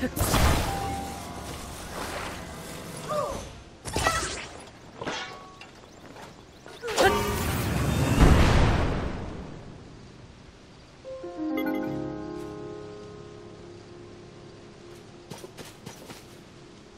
Huh.